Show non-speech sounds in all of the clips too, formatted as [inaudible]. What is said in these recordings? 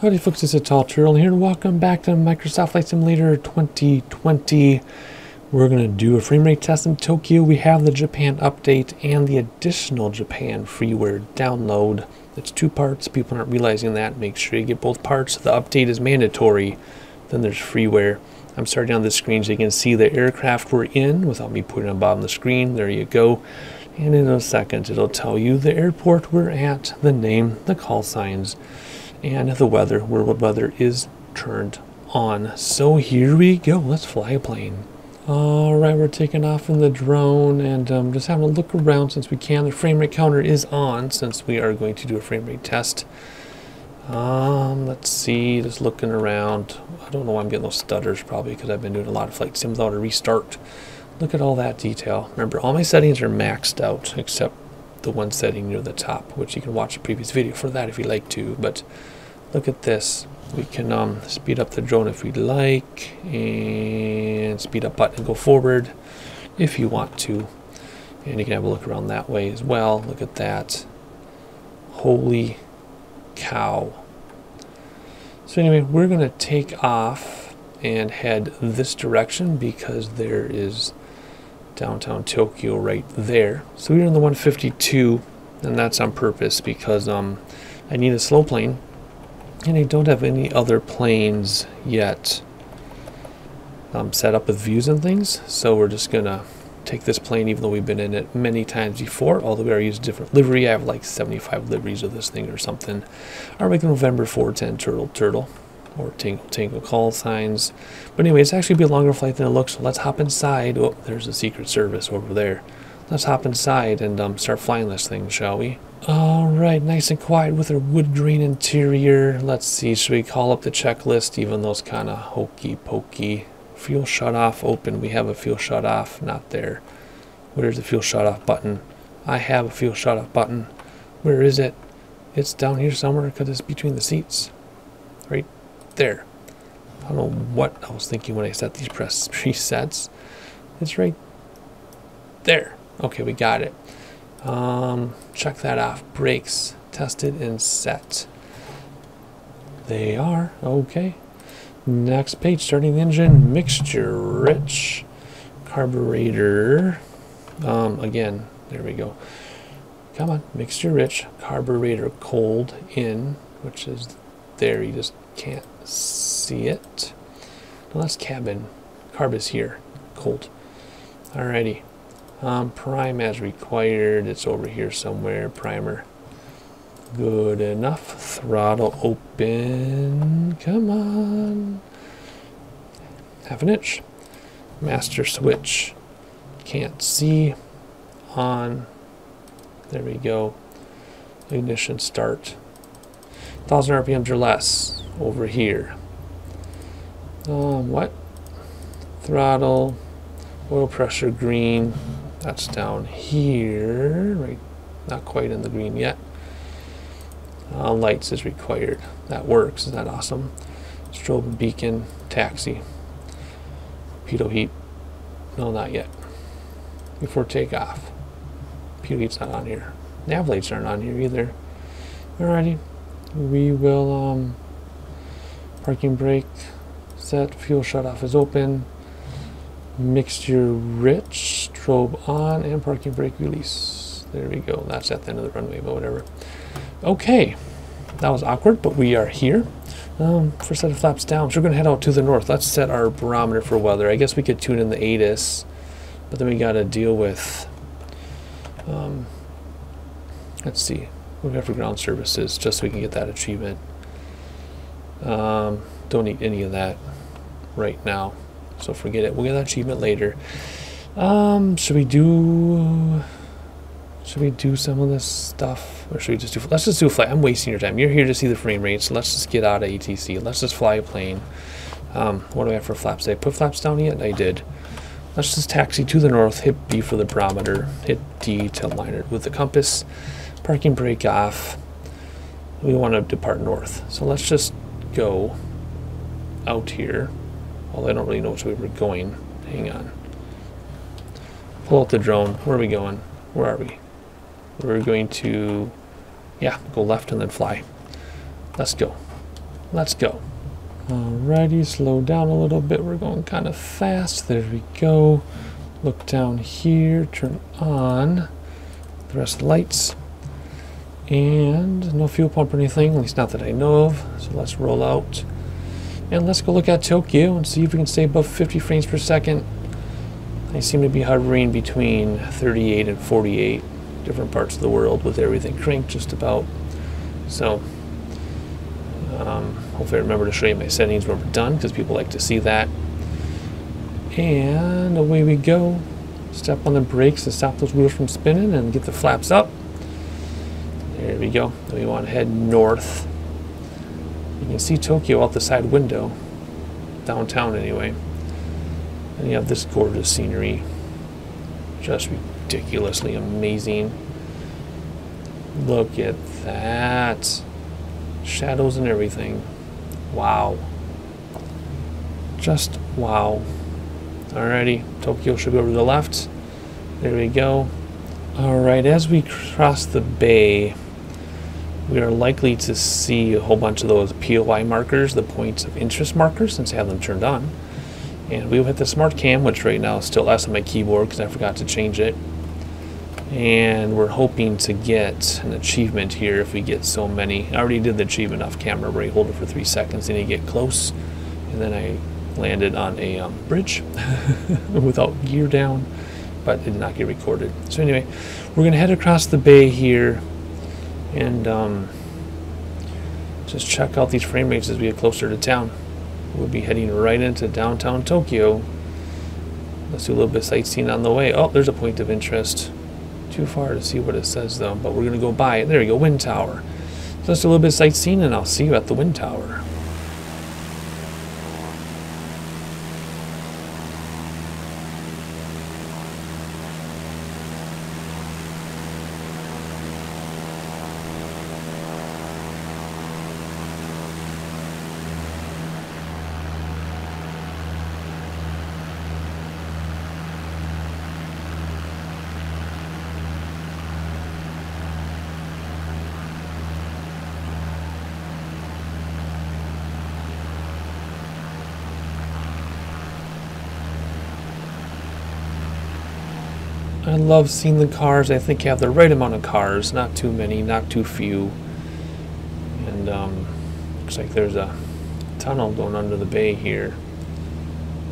Howdy folks, it's a Tall Turtle here and welcome back to Microsoft Flight Simulator 2020. We're going to do a frame rate test in Tokyo. We have the Japan update and the additional Japan freeware download. It's two parts. People aren't realizing that. Make sure you get both parts. The update is mandatory. Then there's freeware. I'm starting on the screen so you can see the aircraft we're in without me putting on the bottom of the screen. There you go. And in a second, it'll tell you the airport we're at, the name, the call signs, and the weather, where weather is turned on. So here we go. Let's fly a plane. All right, we're taking off in the drone and um, just having a look around since we can. The frame rate counter is on since we are going to do a frame rate test. Um, let's see, just looking around. I don't know why I'm getting those stutters, probably because I've been doing a lot of flight sim without a restart. Look at all that detail. Remember, all my settings are maxed out except the one setting near the top, which you can watch the previous video for that if you like to. But look at this. We can um, speed up the drone if we like, and speed up button and go forward if you want to. And you can have a look around that way as well. Look at that. Holy cow. So anyway, we're going to take off and head this direction because there is downtown Tokyo right there. So we're in the 152, and that's on purpose because um, I need a slow plane, and I don't have any other planes yet um, set up with views and things. So we're just gonna take this plane, even though we've been in it many times before. Although we are using different livery, I have like 75 liveries of this thing or something. Our like November 410 Turtle Turtle or Tango Tango call signs. But anyway, it's actually be a longer flight than it looks. So let's hop inside. Oh, there's a Secret Service over there. Let's hop inside and um, start flying this thing, shall we? All right, nice and quiet with our wood grain interior. Let's see, should we call up the checklist, even though it's kind of hokey pokey? Fuel shut off open. We have a fuel shut off, not there. Where's the fuel shut off button? I have a fuel shut off button. Where is it? It's down here somewhere because it's between the seats. There. I don't know what I was thinking when I set these press [laughs] presets. It's right there. Okay, we got it. Um, check that off. Brakes tested and set. They are. Okay. Next page, starting the engine, mixture rich, carburetor. Um, again, there we go. Come on, mixture rich, carburetor cold in, which is there. You just can't see it. No, that's cabin. Carb is here. Cold. Alrighty. Um, prime as required. It's over here somewhere. Primer. Good enough. Throttle open. Come on. Half an inch. Master switch. Can't see. On. There we go. Ignition start. 1000 RPMs or less over here. Um, what? Throttle, oil pressure green. That's down here, right? Not quite in the green yet. Uh, lights is required. That works. Is that awesome? Strobe beacon, taxi. Pitot heat. No, not yet. Before takeoff. Pitot heat's not on here. Nav lights aren't on here either. Alrighty. We will um, parking brake set, fuel shut off is open, mixture rich, strobe on, and parking brake release. There we go. That's at the end of the runway, but whatever. Okay, that was awkward, but we are here. Um, first set of flaps down. So we're going to head out to the north. Let's set our barometer for weather. I guess we could tune in the ATIS, but then we got to deal with, um, let's see, we have for ground services, just so we can get that achievement. Um, don't need any of that right now. So forget it. We'll get that achievement later. Um, should we do... Should we do some of this stuff? Or should we just do... Let's just do a flight. I'm wasting your time. You're here to see the frame rate, so let's just get out of ATC. Let's just fly a plane. Um, what do I have for flaps? Did I put flaps down yet? I did. Let's just taxi to the north, hit B for the barometer, hit D to align it with the compass, parking brake off. We want to depart north. So let's just go out here. Well, I don't really know which way we're going. Hang on. Pull out the drone. Where are we going? Where are we? We're going to, yeah, go left and then fly. Let's go. let's go. Alrighty, slow down a little bit. We're going kind of fast. There we go. Look down here, turn on the rest of the lights. And no fuel pump or anything, at least not that I know of. So let's roll out. And let's go look at Tokyo and see if we can stay above 50 frames per second. I seem to be hovering between 38 and 48 different parts of the world with everything cranked just about. So um, hopefully I remember to show you my settings when we're done because people like to see that. And away we go. Step on the brakes to stop those wheels from spinning and get the flaps up. We go. Then we want to head north. You can see Tokyo out the side window, downtown anyway. And you have this gorgeous scenery. Just ridiculously amazing. Look at that. Shadows and everything. Wow. Just wow. Alrighty, Tokyo should go to the left. There we go. Alright, as we cross the bay, we are likely to see a whole bunch of those POI markers, the points of interest markers, since I have them turned on. And we will hit the smart cam, which right now is still S on my keyboard because I forgot to change it. And we're hoping to get an achievement here if we get so many. I already did the achievement off camera where you hold it for three seconds and you get close. And then I landed on a um, bridge [laughs] without gear down, but it did not get recorded. So anyway, we're going to head across the bay here and um, just check out these frame rates as we get closer to town. We'll be heading right into downtown Tokyo. Let's do a little bit of sightseeing on the way. Oh, there's a point of interest. Too far to see what it says though, but we're going to go by it. There we go, wind tower. So let's do a little bit of sightseeing and I'll see you at the wind tower. I love seeing the cars. I think you have the right amount of cars, not too many, not too few. And um, looks like there's a tunnel going under the bay here.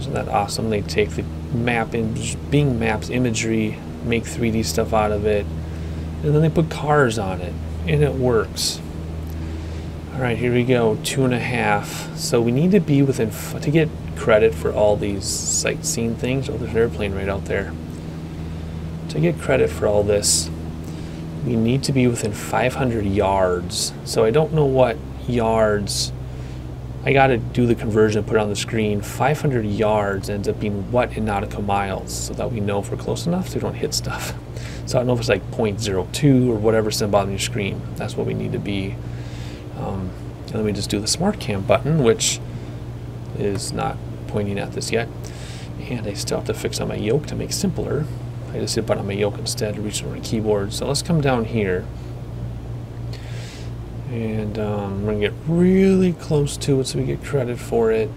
Isn't that awesome? They take the map in Bing Maps imagery, make 3D stuff out of it, and then they put cars on it, and it works. All right, here we go, two and a half. So we need to be within, to get credit for all these sightseeing things. Oh, there's an airplane right out there to get credit for all this, we need to be within 500 yards. So I don't know what yards. I got to do the conversion, and put it on the screen. 500 yards ends up being what in nautical miles, so that we know if we're close enough so we don't hit stuff. [laughs] So I don't know if it's like 0.02 or whatever symbol on your screen. That's what we need to be. Um, and then we just do the smart cam button, which is not pointing at this yet. And I still have to fix on my yoke to make simpler. I just hit button on my yoke instead to reach on the keyboard. So let's come down here. And um, we're going to get really close to it so we get credit for it.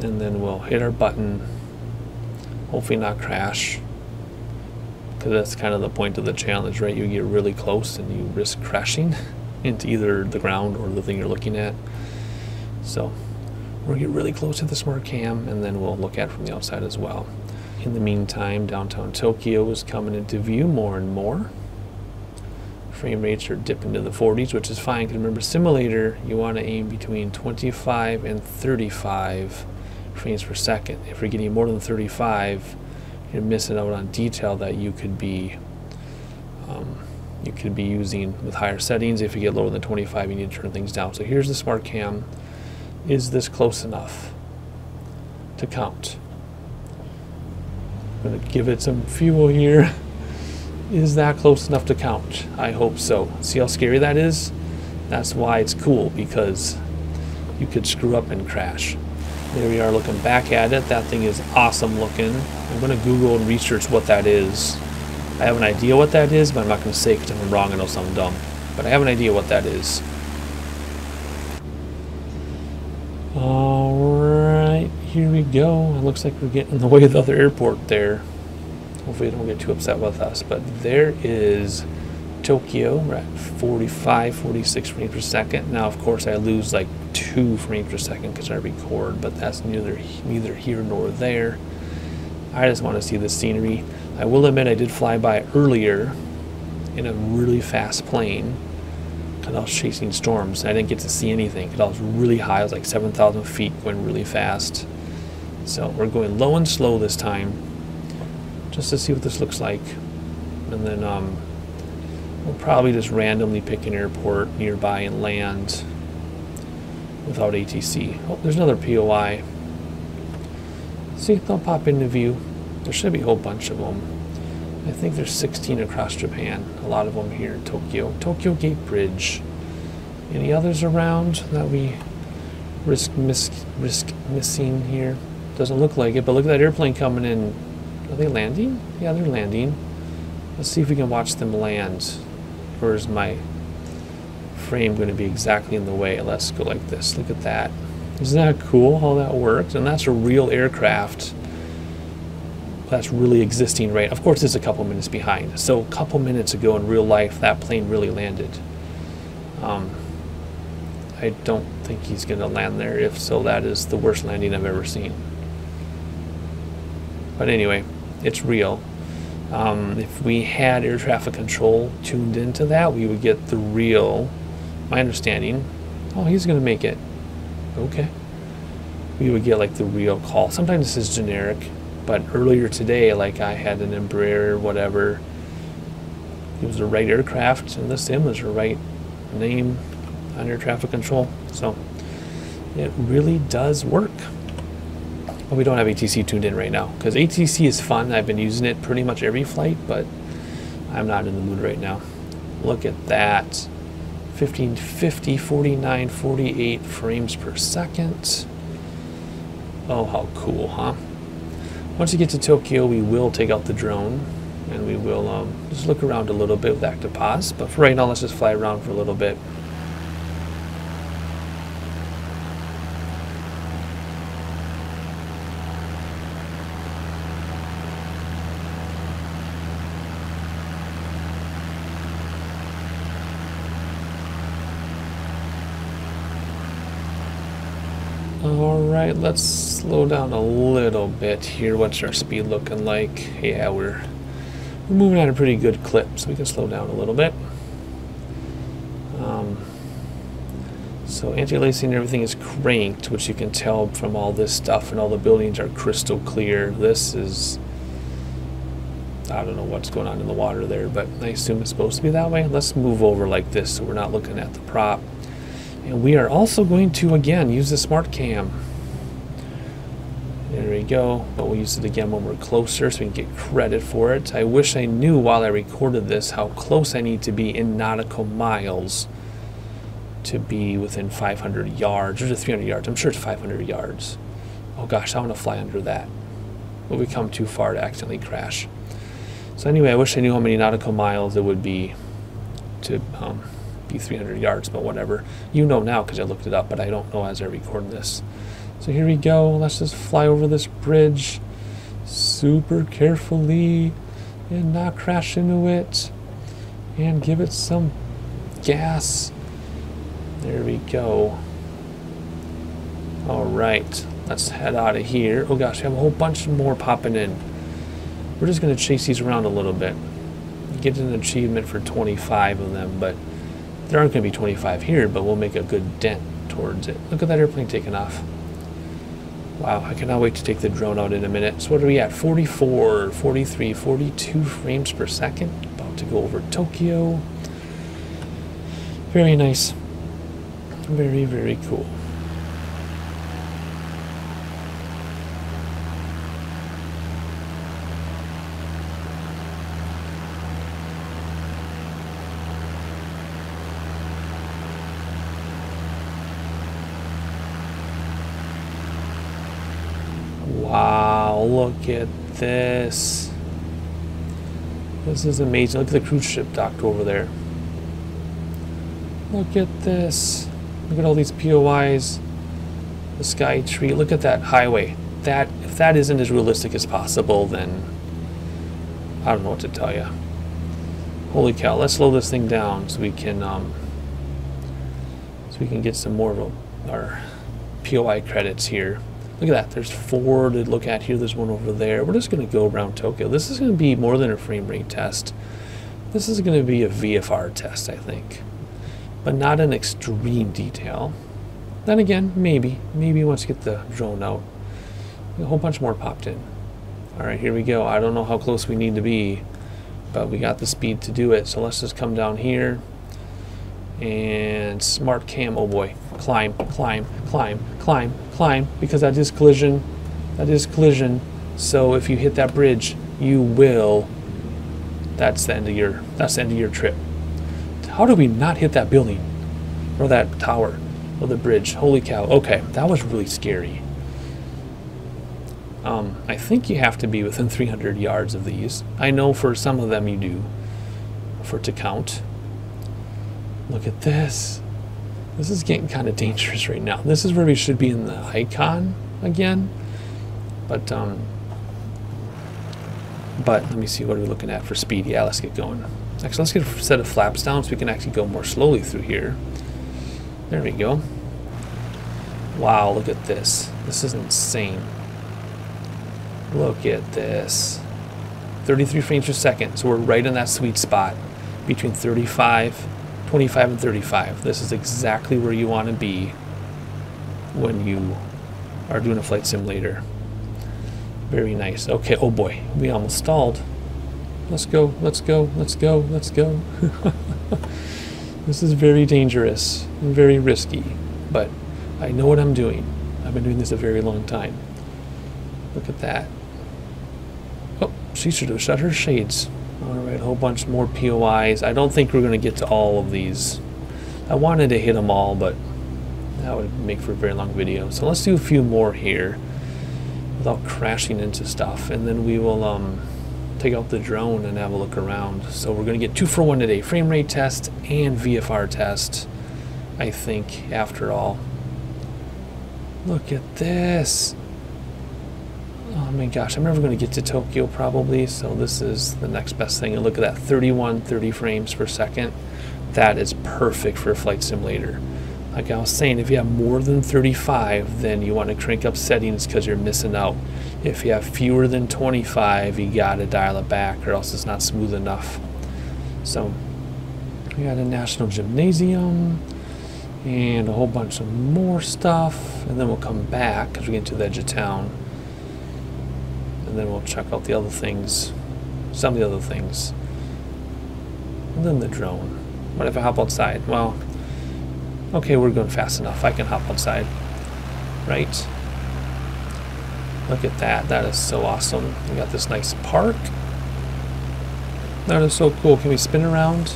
And then we'll hit our button. Hopefully not crash. Because that's kind of the point of the challenge, right? You get really close and you risk crashing [laughs] into either the ground or the thing you're looking at. So we'll get really close to the smart cam and then we'll look at it from the outside as well. In the meantime, downtown Tokyo is coming into view more and more. Frame rates are dipping to the 40s, which is fine. Because remember, simulator, you want to aim between 25 and 35 frames per second. If you're getting more than 35, you're missing out on detail that you could be um, you could be using with higher settings. If you get lower than 25, you need to turn things down. So here's the smart cam. Is this close enough to count? Going to give it some fuel here. Is that close enough to count? I hope so. See how scary that is? That's why it's cool, because you could screw up and crash. There we are looking back at it. That thing is awesome looking. I'm going to Google and research what that is. I have an idea what that is, but I'm not going to say because if I'm wrong, I know something dumb. But I have an idea what that is. Here we go. It looks like we're getting in the way of the other airport there. Hopefully they don't get too upset with us. But there is Tokyo. We're at 45, 46 frames per second. Now, of course, I lose like two frames per second because I record, but that's neither neither here nor there. I just want to see the scenery. I will admit I did fly by earlier in a really fast plane because I was chasing storms. I didn't get to see anything because I was really high. I was like 7,000 feet going really fast. So we're going low and slow this time just to see what this looks like. And then um, we'll probably just randomly pick an airport nearby and land without ATC. Oh, there's another POI. See, they'll pop into view. There should be a whole bunch of them. I think there's 16 across Japan. A lot of them here in Tokyo. Tokyo Gate Bridge. Any others around that we risk miss, risk missing here? Doesn't look like it, but look at that airplane coming in. Are they landing? Yeah, they're landing. Let's see if we can watch them land. Is my frame going to be exactly in the way? Let's go like this. Look at that. Isn't that cool how that works? And that's a real aircraft that's really existing right. Of course, it's a couple minutes behind. So a couple minutes ago in real life, that plane really landed. Um, I don't think he's going to land there. If so, that is the worst landing I've ever seen. But anyway, it's real. Um, if we had air traffic control tuned into that, we would get the real, my understanding, oh, he's going to make it. Okay. We would get like the real call. Sometimes this is generic, but earlier today, like I had an Embraer, whatever. It was the right aircraft, and the sim was the right name on air traffic control. So it really does work. But we don't have ATC tuned in right now because ATC is fun. I've been using it pretty much every flight, but I'm not in the mood right now. Look at that. 15, 50, 49, 48 frames per second. Oh, how cool, huh? Once you get to Tokyo, we will take out the drone and we will um, just look around a little bit with active pause. But for right now, let's just fly around for a little bit. Alright, let's slow down a little bit here. What's our speed looking like? Yeah, we're, we're moving at a pretty good clip, so we can slow down a little bit. Um, so anti-aliasing and everything is cranked, which you can tell from all this stuff, and all the buildings are crystal clear. This is... I don't know what's going on in the water there, but I assume it's supposed to be that way. Let's move over like this so we're not looking at the prop. And we are also going to, again, use the smart cam. Go. But we'll use it again when we're closer so we can get credit for it. I wish I knew while I recorded this how close I need to be in nautical miles to be within 500 yards, or 300 yards. I'm sure it's 500 yards. Oh gosh, I want to fly under that. Will we come too far to accidentally crash? So anyway, I wish I knew how many nautical miles it would be to um, be 300 yards, but whatever. You know now because I looked it up, but I don't know as I record this. So here we go. Let's just fly over this bridge super carefully and not crash into it and give it some gas. There we go. All right, let's head out of here. Oh gosh, we have a whole bunch more popping in. We're just gonna chase these around a little bit. Get an achievement for 25 of them, but there aren't going to be 25 here, but we'll make a good dent towards it. Look at that airplane taking off. Wow, I cannot wait to take the drone out in a minute. So what are we at? 44, 43, 42 frames per second. About to go over Tokyo. Very nice. Very, very cool. Wow, look at this. This is amazing. Look at the cruise ship docked over there. Look at this. Look at all these POIs. The sky tree. Look at that highway. that if that isn't as realistic as possible, then I don't know what to tell you. Holy cow! Let's slow this thing down so we can um, so we can get some more of our POI credits here. Look at that. There's four to look at here. There's one over there. We're just going to go around Tokyo. This is going to be more than a frame rate test. This is going to be a VFR test, I think. But not in extreme detail. Then again, maybe. Maybe once you get the drone out. A whole bunch more popped in. Alright, here we go. I don't know how close we need to be, but we got the speed to do it. So let's just come down here. And smart cam, oh boy. Climb, climb, climb, climb, climb, because that is collision. That is collision. So if you hit that bridge, you will. That's the end of your. That's the end of your trip. How do we not hit that building, or that tower, or the bridge? Holy cow! Okay, that was really scary. Um, I think you have to be within 300 yards of these. I know for some of them you do, for to count. Look at this. This is getting kind of dangerous right now. This is where we should be in the icon again. But, um, but let me see, what are we looking at for speed? Yeah, let's get going. Actually, let's get a set of flaps down so we can actually go more slowly through here. There we go. Wow, look at this. This is insane. Look at this. 33 frames per second. So we're right in that sweet spot between 35 25 and 35. This is exactly where you want to be when you are doing a flight simulator. Very nice. Okay, oh boy, we almost stalled. Let's go, let's go, let's go, let's go. [laughs] this is very dangerous and very risky, but I know what I'm doing. I've been doing this a very long time. Look at that. Oh, she should have shut her shades. Alright, a whole bunch more POIs. I don't think we're going to get to all of these. I wanted to hit them all, but that would make for a very long video. So let's do a few more here without crashing into stuff. And then we will um, take out the drone and have a look around. So we're going to get two for one today. Frame rate test and VFR test, I think, after all. Look at this. Oh my gosh, I'm never going to get to Tokyo probably, so this is the next best thing. And look at that, 31, 30 frames per second. That is perfect for a flight simulator. Like I was saying, if you have more than 35, then you want to crank up settings because you're missing out. If you have fewer than 25, you got to dial it back or else it's not smooth enough. So, we got a National Gymnasium and a whole bunch of more stuff. And then we'll come back because we get to the edge of town and then we'll check out the other things, some of the other things. And then the drone. What if I hop outside? Well, okay, we're going fast enough. I can hop outside, right? Look at that. That is so awesome. We got this nice park. That is so cool. Can we spin around?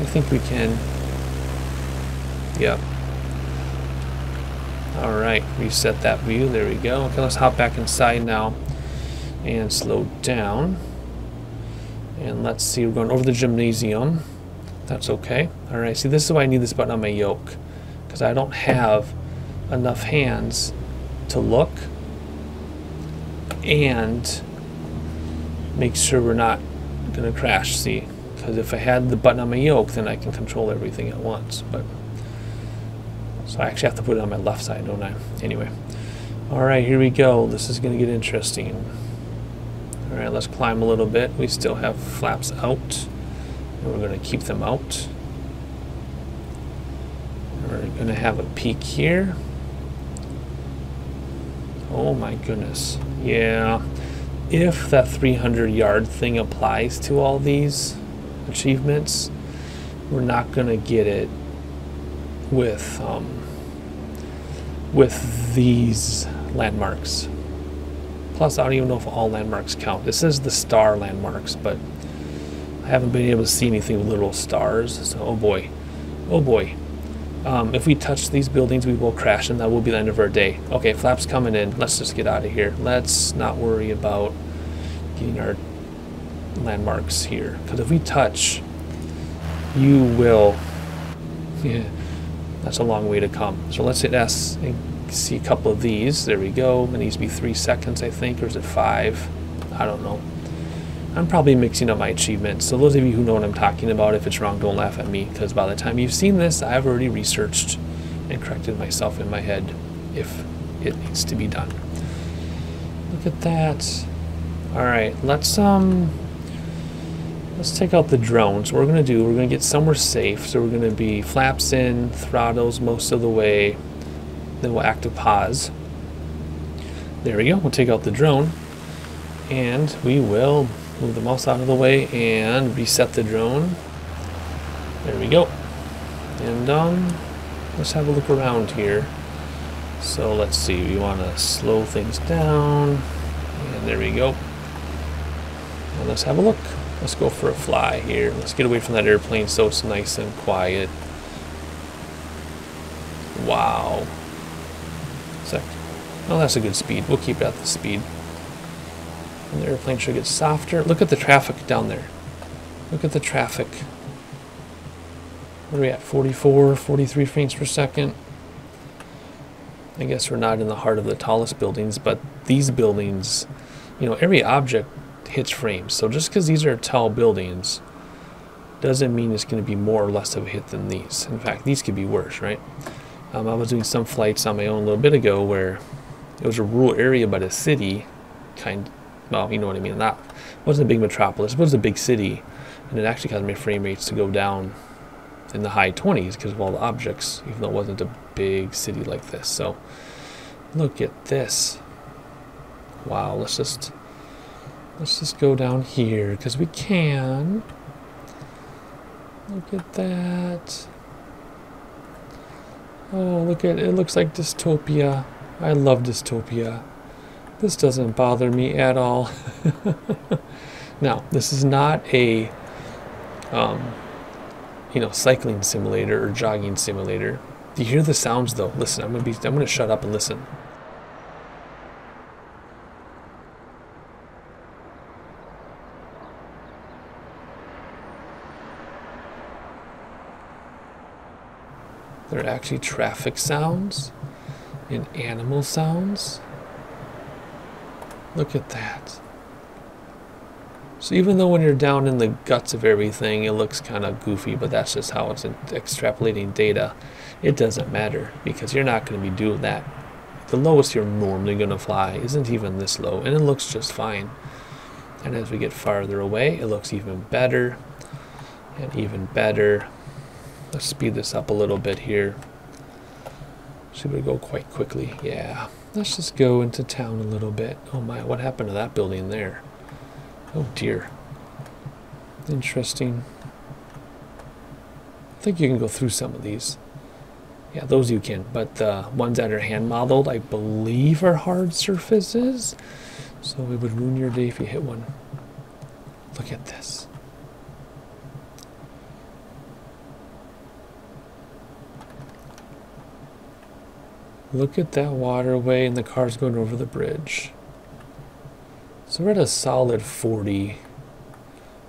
I think we can. Yep. Alright, reset that view. There we go. Okay, let's hop back inside now and slow down. And let's see, we're going over the gymnasium. That's okay. All right, see, this is why I need this button on my yoke, because I don't have enough hands to look and make sure we're not going to crash, see? Because if I had the button on my yoke, then I can control everything at once. But So I actually have to put it on my left side, don't I? Anyway. All right, here we go. This is going to get interesting. All right, let's climb a little bit. We still have flaps out. We're going to keep them out. We're going to have a peak here. Oh my goodness. Yeah. If that 300 yard thing applies to all these achievements, we're not going to get it with um, with these landmarks. Plus, I don't even know if all landmarks count. This is the star landmarks, but I haven't been able to see anything with little stars. So, oh boy. Oh boy. Um, if we touch these buildings, we will crash, and that will be the end of our day. Okay, flaps coming in. Let's just get out of here. Let's not worry about getting our landmarks here. Because if we touch, you will... Yeah, [laughs] that's a long way to come. So let's hit S and see a couple of these. There we go. It needs to be three seconds, I think, or is it five? I don't know. I'm probably mixing up my achievements. So those of you who know what I'm talking about, if it's wrong, don't laugh at me, because by the time you've seen this, I've already researched and corrected myself in my head if it needs to be done. Look at that. All right, let's um, let's take out the drones. What we're gonna do, we're gonna get somewhere safe. So we're gonna be flaps in, throttles most of the way. Then we'll active pause. There we go. We'll take out the drone, and we will move the mouse out of the way and reset the drone. There we go. And um, let's have a look around here. So let's see, we want to slow things down. And there we go. And let's have a look. Let's go for a fly here. Let's get away from that airplane so it's nice and quiet. Wow. Oh, that's a good speed. We'll keep it at the speed. And the airplane should get softer. Look at the traffic down there. Look at the traffic. What are we at? 44, 43 frames per second. I guess we're not in the heart of the tallest buildings, but these buildings, you know, every object hits frames. So just because these are tall buildings doesn't mean it's going to be more or less of a hit than these. In fact, these could be worse, right? Um, I was doing some flights on my own a little bit ago where it was a rural area but a city, kind well, you know what I mean. Not wasn't a big metropolis, it was a big city, and it actually caused my frame rates to go down in the high 20s because of all the objects, even though it wasn't a big city like this. So look at this. Wow, let's just let's just go down here because we can. Look at that. Oh, look at it looks like dystopia. I love dystopia. This doesn't bother me at all. [laughs] now, this is not a, um, you know, cycling simulator or jogging simulator. Do you hear the sounds though? Listen, I'm gonna be, I'm gonna shut up and listen. There are actually traffic sounds and animal sounds. Look at that. So even though when you're down in the guts of everything, it looks kind of goofy, but that's just how it's extrapolating data. It doesn't matter because you're not going to be doing that. The lowest you're normally going to fly isn't even this low, and it looks just fine. And as we get farther away, it looks even better and even better. Let's speed this up a little bit here. Should we go quite quickly? Yeah. Let's just go into town a little bit. Oh my, what happened to that building there? Oh dear. Interesting. I think you can go through some of these. Yeah, those you can, but the ones that are hand modeled, I believe are hard surfaces. So it would ruin your day if you hit one. Look at this. Look at that waterway and the cars going over the bridge. So we're at a solid 40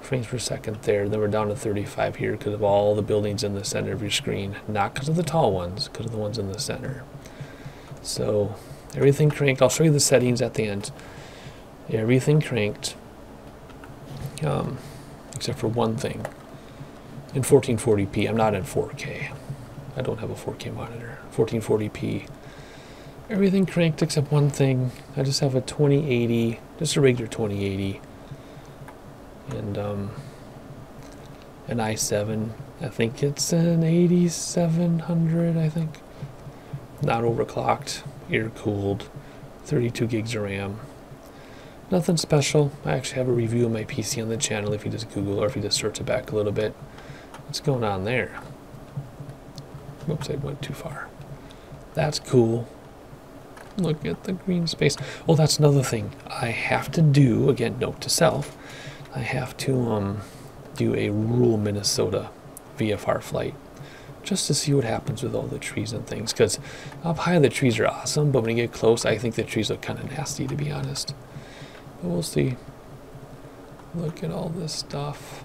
frames per second there. Then we're down to 35 here because of all the buildings in the center of your screen. Not because of the tall ones, because of the ones in the center. So everything cranked. I'll show you the settings at the end. Everything cranked. Um, except for one thing. In 1440p, I'm not in 4K. I don't have a 4K monitor. 1440p everything cranked except one thing. I just have a 2080, just a regular 2080, and um, an i7. I think it's an 8700. I think not overclocked, air cooled, 32 gigs of RAM. Nothing special. I actually have a review of my PC on the channel if you just Google or if you just search it back a little bit. What's going on there? Whoops, I went too far. That's cool. Look at the green space. Oh, that's another thing I have to do. Again, note to self. I have to um, do a rural Minnesota VFR flight just to see what happens with all the trees and things. Because up high, the trees are awesome, but when you get close, I think the trees look kind of nasty, to be honest. But we'll see. Look at all this stuff.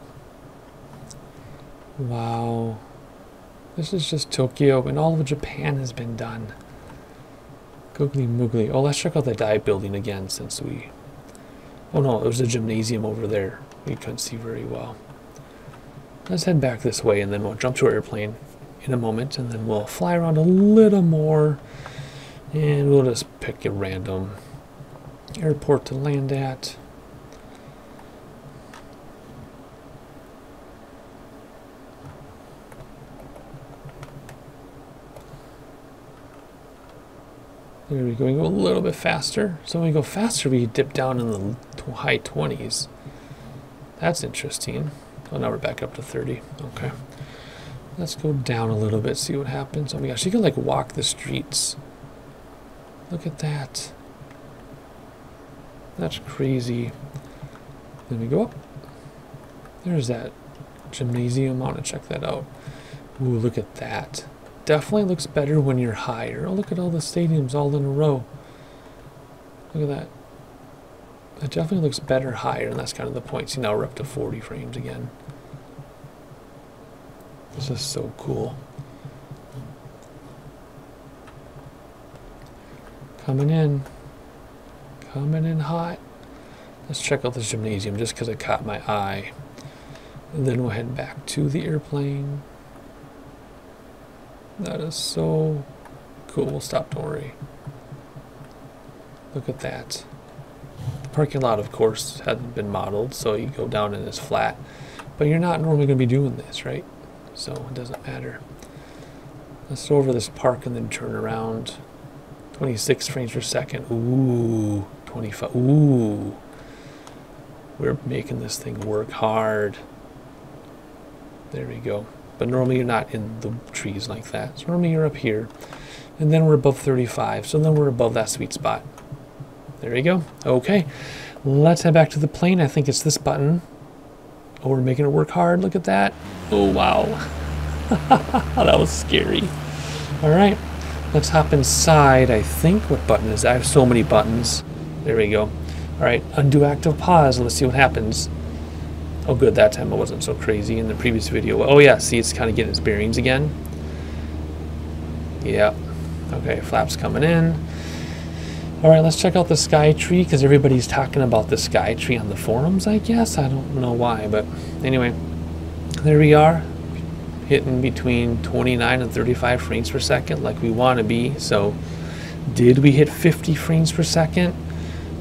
Wow. This is just Tokyo, and all of Japan has been done. Googly moogly. Oh, let's check out the dive building again since we... Oh no, it was a gymnasium over there. We couldn't see very well. Let's head back this way and then we'll jump to our airplane in a moment and then we'll fly around a little more and we'll just pick a random airport to land at. We go. We go a little bit faster. So when we go faster, we dip down in the high 20s. That's interesting. Oh, now we're back up to 30. Okay. Let's go down a little bit, see what happens. Oh my gosh, you can like walk the streets. Look at that. That's crazy. Then we go up. There's that gymnasium. I want to check that out. Ooh, look at that definitely looks better when you're higher. Oh, look at all the stadiums all in a row. Look at that. It definitely looks better higher, and that's kind of the point. See, now we're up to 40 frames again. This is so cool. Coming in. Coming in hot. Let's check out this gymnasium just because it caught my eye. And then we'll head back to the airplane. That is so cool. Stop, don't worry. Look at that. The parking lot, of course, hadn't been modeled, so you go down and it's flat. But you're not normally going to be doing this, right? So it doesn't matter. Let's go over this park and then turn around. 26 frames per second. Ooh, 25. Ooh. We're making this thing work hard. There we go. But normally you're not in the trees like that. So normally you're up here. And then we're above 35. So then we're above that sweet spot. There you go. Okay. Let's head back to the plane. I think it's this button. Oh, we're making it work hard. Look at that. Oh, wow. [laughs] that was scary. All right. Let's hop inside, I think. What button is that? I have so many buttons. There we go. All right. Undo active pause. Let's see what happens. Oh good, that time it wasn't so crazy in the previous video. Oh yeah, see it's kind of getting its bearings again. Yeah. Okay, flaps coming in. All right, let's check out the sky tree because everybody's talking about the sky tree on the forums, I guess. I don't know why, but anyway, there we are, hitting between 29 and 35 frames per second like we want to be. So, did we hit 50 frames per second?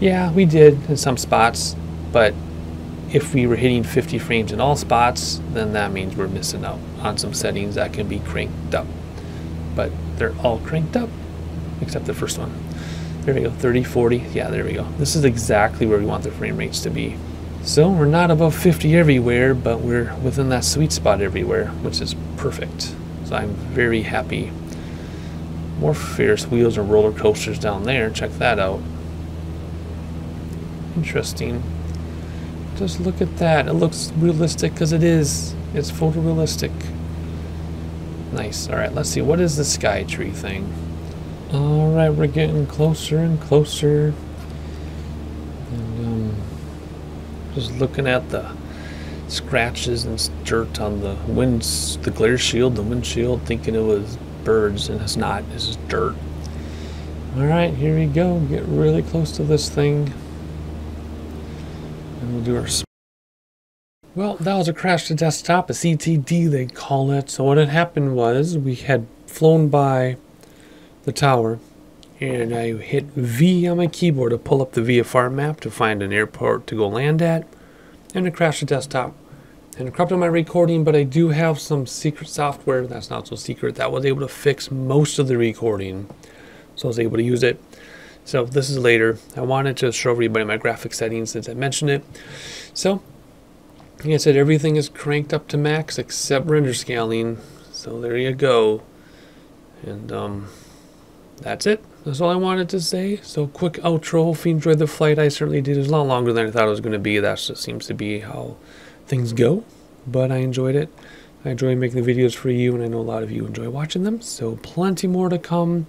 Yeah, we did in some spots, but if we were hitting 50 frames in all spots, then that means we're missing out on some settings that can be cranked up. But they're all cranked up, except the first one. There we go, 30, 40, yeah, there we go. This is exactly where we want the frame rates to be. So we're not above 50 everywhere, but we're within that sweet spot everywhere, which is perfect. So I'm very happy. More Ferris wheels and roller coasters down there, check that out. Interesting. Just look at that. It looks realistic because it is. It's photorealistic. Nice. All right, let's see. What is the sky tree thing? All right, we're getting closer and closer. And um, just looking at the scratches and dirt on the winds, the glare shield, the windshield, thinking it was birds, and it's not. It's just dirt. All right, here we go. Get really close to this thing we'll that was a crash to desktop, a CTD they call it. So what had happened was we had flown by the tower and I hit V on my keyboard to pull up the VFR map to find an airport to go land at and it crashed the desktop. And corrupted my recording, but I do have some secret software that's not so secret that was able to fix most of the recording. So I was able to use it. So this is later. I wanted to show everybody my graphic settings since I mentioned it. So, like I said, everything is cranked up to max except render scaling. So there you go. And um, that's it. That's all I wanted to say. So quick outro. Hope you enjoyed the flight. I certainly did. It was a lot longer than I thought it was going to be. That just seems to be how things go. But I enjoyed it. I enjoy making the videos for you, and I know a lot of you enjoy watching them. So plenty more to come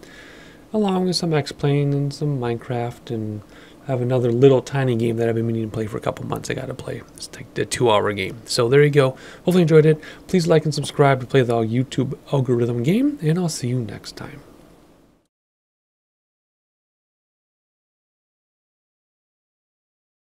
along with some X-Plane and some Minecraft and I have another little tiny game that I've been meaning to play for a couple months. I got to play. It's like a two-hour game. So there you go. Hopefully you enjoyed it. Please like and subscribe to play the YouTube algorithm game, and I'll see you next time.